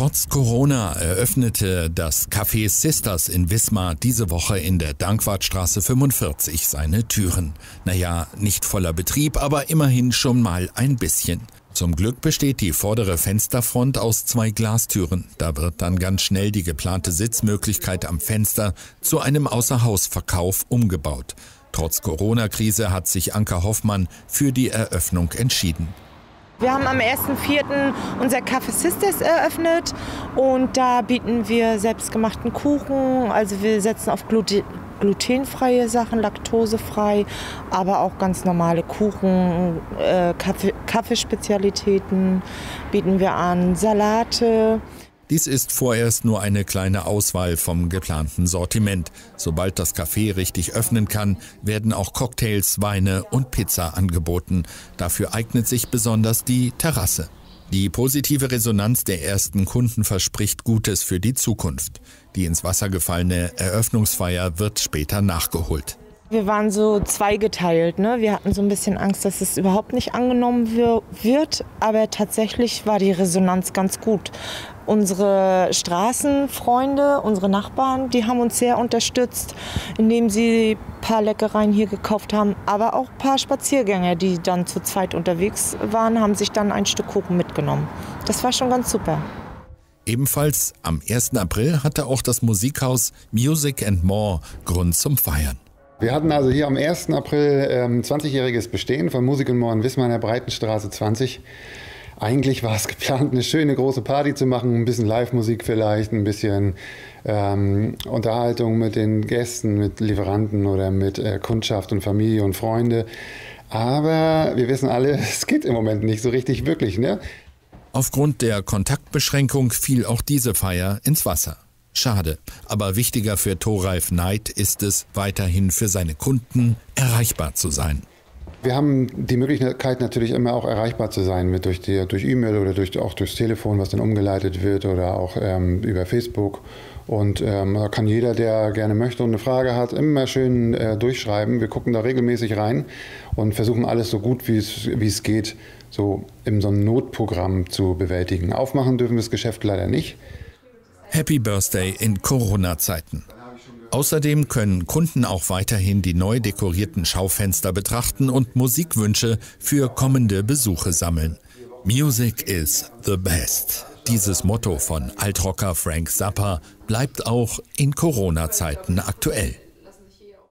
Trotz Corona eröffnete das Café Sisters in Wismar diese Woche in der Dankwartstraße 45 seine Türen. Naja, nicht voller Betrieb, aber immerhin schon mal ein bisschen. Zum Glück besteht die vordere Fensterfront aus zwei Glastüren. Da wird dann ganz schnell die geplante Sitzmöglichkeit am Fenster zu einem Außerhausverkauf umgebaut. Trotz Corona-Krise hat sich Anker Hoffmann für die Eröffnung entschieden. Wir haben am 1.4. unser Café Sisters eröffnet und da bieten wir selbstgemachten Kuchen. Also wir setzen auf Gluten glutenfreie Sachen, laktosefrei, aber auch ganz normale Kuchen, äh, Kaffee, Kaffeespezialitäten bieten wir an, Salate. Dies ist vorerst nur eine kleine Auswahl vom geplanten Sortiment. Sobald das Café richtig öffnen kann, werden auch Cocktails, Weine und Pizza angeboten. Dafür eignet sich besonders die Terrasse. Die positive Resonanz der ersten Kunden verspricht Gutes für die Zukunft. Die ins Wasser gefallene Eröffnungsfeier wird später nachgeholt. Wir waren so zweigeteilt. Ne? Wir hatten so ein bisschen Angst, dass es überhaupt nicht angenommen wird. Aber tatsächlich war die Resonanz ganz gut. Unsere Straßenfreunde, unsere Nachbarn, die haben uns sehr unterstützt, indem sie ein paar Leckereien hier gekauft haben. Aber auch ein paar Spaziergänger, die dann zu zweit unterwegs waren, haben sich dann ein Stück Kuchen mitgenommen. Das war schon ganz super. Ebenfalls am 1. April hatte auch das Musikhaus Music and More Grund zum Feiern. Wir hatten also hier am 1. April ähm, 20-jähriges Bestehen von Musik und More in Wismar in der Breitenstraße 20. Eigentlich war es geplant, eine schöne große Party zu machen, ein bisschen Live-Musik vielleicht, ein bisschen ähm, Unterhaltung mit den Gästen, mit Lieferanten oder mit äh, Kundschaft und Familie und Freunde. Aber wir wissen alle, es geht im Moment nicht so richtig wirklich. Ne? Aufgrund der Kontaktbeschränkung fiel auch diese Feier ins Wasser. Schade, aber wichtiger für Thoralf Neid ist es, weiterhin für seine Kunden erreichbar zu sein. Wir haben die Möglichkeit natürlich immer auch erreichbar zu sein, mit durch die, durch E-Mail oder durch, auch durchs Telefon, was dann umgeleitet wird oder auch ähm, über Facebook. Und ähm, da kann jeder, der gerne möchte und eine Frage hat, immer schön äh, durchschreiben. Wir gucken da regelmäßig rein und versuchen alles so gut wie es geht, so in so einem Notprogramm zu bewältigen. Aufmachen dürfen wir das Geschäft leider nicht. Happy Birthday in Corona-Zeiten. Außerdem können Kunden auch weiterhin die neu dekorierten Schaufenster betrachten und Musikwünsche für kommende Besuche sammeln. Music is the best. Dieses Motto von Altrocker Frank Zappa bleibt auch in Corona-Zeiten aktuell.